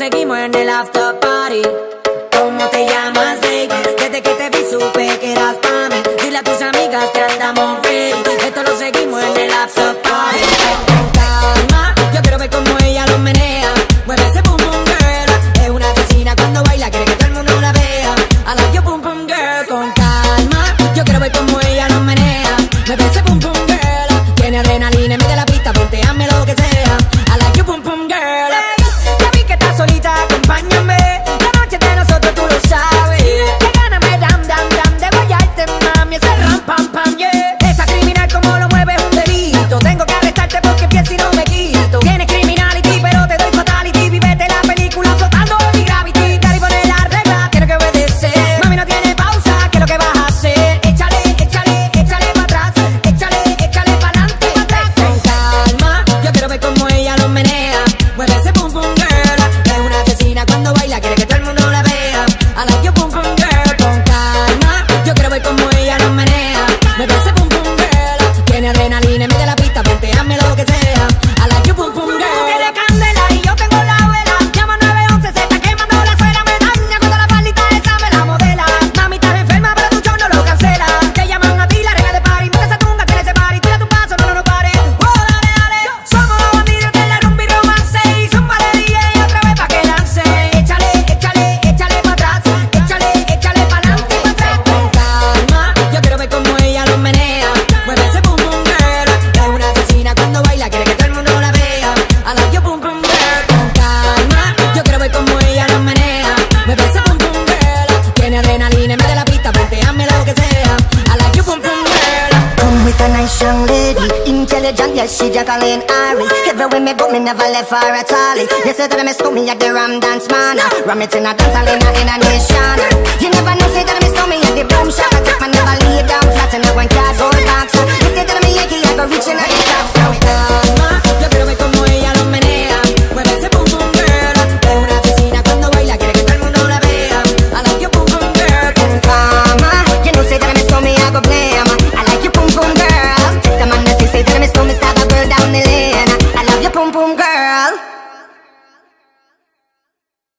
Seguimos en el after party. ¿Cómo te llamas, baby? Desde que te vi supe que eras para mí. Dile a tus amigas que andamos ready. Esto lo seguimos en el after party. Con calma, yo quiero ver cómo ella lo menea. Mueve ese boom boom girl. Es una cuando baila, quiere que todo el mundo la vea. I like your boom boom girl. Con calma, yo quiero ver cómo ella menea. Mueve ese pum pum girl. Es una asesina cuando baila, quiere que todo el mundo la vea. I like your pum pum girl. Con calma, yo quiero ver cómo ella lo menea. Mueve ese pum pum girl. Tiene adrenalina, mete la pista, vente, nice young lady Intelligent, yes, she Jacqueline Ari. Everywhere me go, me never left her at all. You say that I miss me at the Ram Dance Man Ram it in a dance, in a, in a nation. You never know, say that I miss me at the